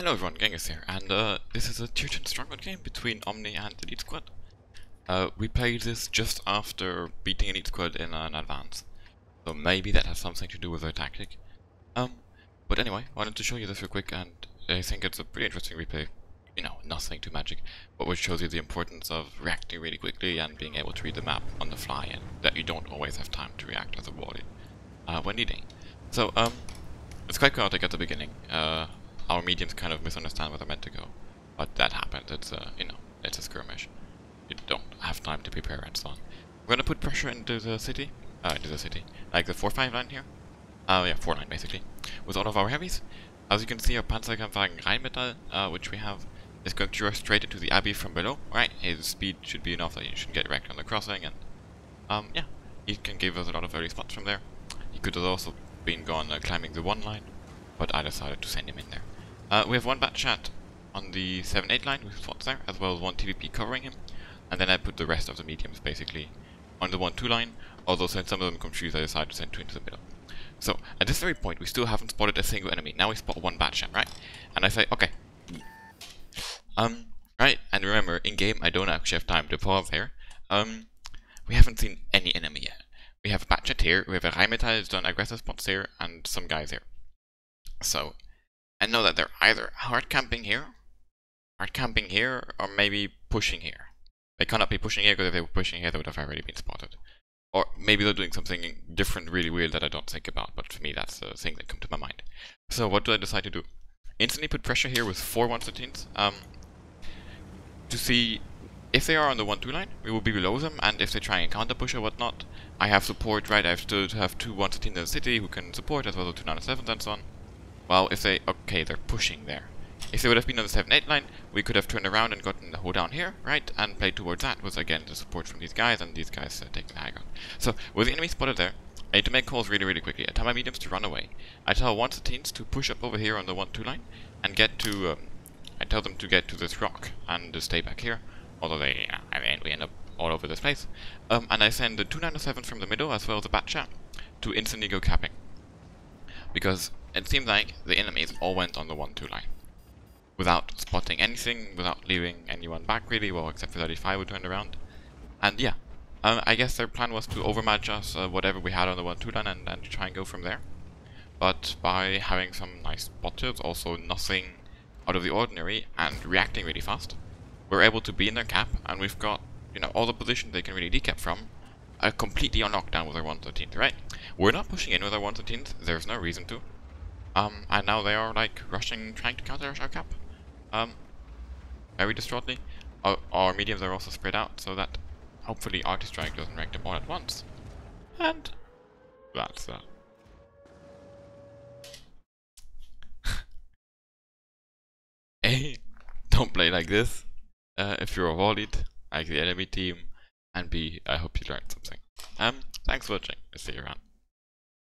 Hello everyone, Genghis here, and uh, this is a tier 10 stronghold game between Omni and Elite Squad. Uh, we played this just after beating Elite Squad in an advance, so maybe that has something to do with their tactic. Um, but anyway, I wanted to show you this real quick, and I think it's a pretty interesting replay. You know, nothing too magic, but which shows you the importance of reacting really quickly and being able to read the map on the fly, and that you don't always have time to react as a wally uh, when needing. So, um, it's quite chaotic at the beginning. Uh, our mediums kind of misunderstand where they're meant to go. But that happened. It's a, you know, it's a skirmish. You don't have time to prepare and so on. We're gonna put pressure into the city. Uh, into the city. Like the 4-5 line here. Uh, yeah, 4 line basically. With all of our heavies. As you can see, our Panzerkampfwagen Rheinmetall, uh, which we have, is going to rush straight into the Abbey from below. Right, his speed should be enough that he should get wrecked on the crossing, and, um, yeah, he can give us a lot of early spots from there. He could have also been gone uh, climbing the one line, but I decided to send him in there. Uh, we have one bat chat on the 7-8 line with there, as well as one TVP covering him, and then I put the rest of the mediums basically on the 1-2 line, although since some of them come confused I decided to send two into the middle. So, at this very point we still haven't spotted a single enemy, now we spot one bat chat, right? And I say, okay. Um, right, and remember, in-game I don't actually have time to pause here. Um, we haven't seen any enemy yet. We have a bat chat here, we have a Rheinmetall done aggressive spots here, and some guys here. So, and know that they're either hard camping here, hard camping here, or maybe pushing here. They cannot be pushing here because if they were pushing here, they would have already been spotted. Or maybe they're doing something different, really weird that I don't think about, but for me that's the thing that come to my mind. So what do I decide to do? Instantly put pressure here with four 113s, um, to see if they are on the 1-2 line, we will be below them, and if they try and counter push or whatnot, I have support, right, I have to, have two 113s in the city who can support, as well as two 97s and so on. Well, if they... Okay, they're pushing there. If they would have been on the 7-8 line, we could have turned around and gotten the hold down here, right? And played towards that with, again, the support from these guys, and these guys uh, taking the high ground. So, with the enemy spotted there, I need to make calls really, really quickly. I tell my mediums to run away. I tell one of the teams to push up over here on the 1-2 line, and get to... Um, I tell them to get to this rock, and to stay back here. Although they... I mean, we end up all over this place. Um, and I send the 297s from the middle, as well as the bat chat, to instantly go capping. Because it seemed like the enemies all went on the 1-2 line. Without spotting anything, without leaving anyone back really, well except for 35 who turned around. And yeah, um, I guess their plan was to overmatch us, uh, whatever we had on the 1-2 line, and, and try and go from there. But by having some nice spotters, also nothing out of the ordinary, and reacting really fast, we're able to be in their cap, and we've got, you know, all the positions they can really decap from, uh, completely on lockdown with our 113th, right? We're not pushing in with our 113th, there's no reason to. Um, and now they are like rushing, trying to counter our cap. Um, very distraughtly. Our, our mediums are also spread out so that hopefully Arctic doesn't wreck them all at once. And that's that. A, don't play like this uh, if you're a wallet, like the enemy team, and B, I hope you learned something. Um, thanks for watching, I see you around.